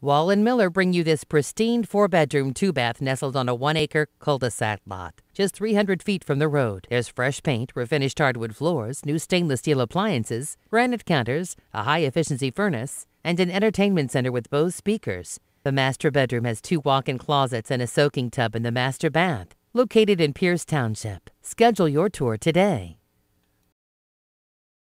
Wall and Miller bring you this pristine four bedroom, two bath nestled on a one acre cul de sac lot. Just 300 feet from the road. There's fresh paint, refinished hardwood floors, new stainless steel appliances, granite counters, a high efficiency furnace, and an entertainment center with Bose speakers. The master bedroom has two walk in closets and a soaking tub in the master bath, located in Pierce Township. Schedule your tour today.